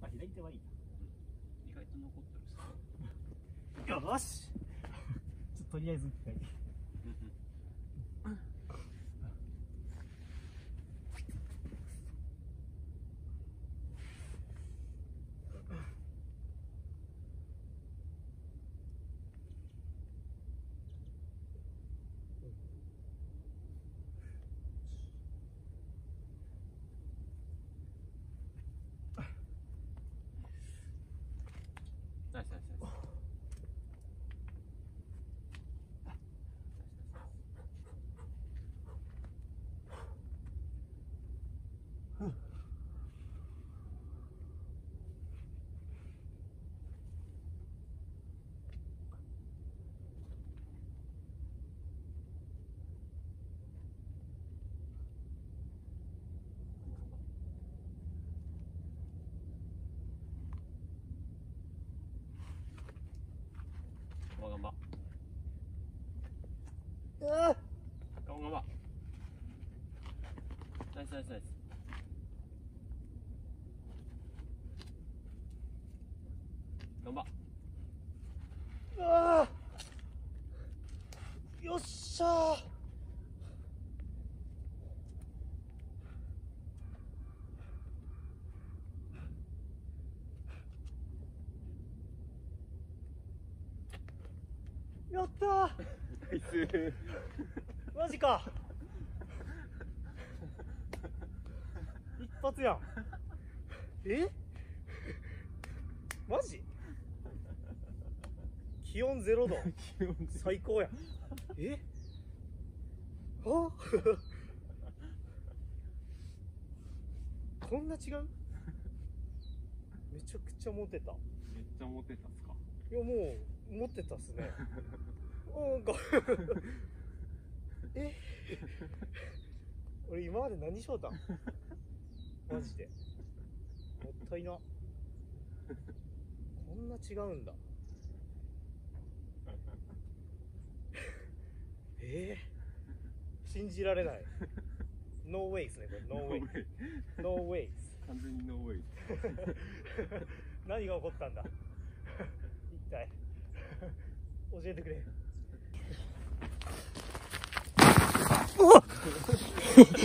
まあ左手はいい意外と残ってるし。ちょっととりあえず一回わがまあわがまナイスナイスナイス頑張あよっしゃーやったー。マジか。一発やん。え？マジ？気温ゼロ度。最高やん。え？あ？こんな違う？めちゃくちゃモテた。めっちゃモテたっすか？いやもう持ってたっすね。なんか。え？俺今まで何しようたんマジで。もったいな。こんな違うんだ。え？ー、信じられない。ノーウェイですねこれ。ノーウェイノーウェイ完全にノーウェイ何が起こったんだ？一体教えてくれ。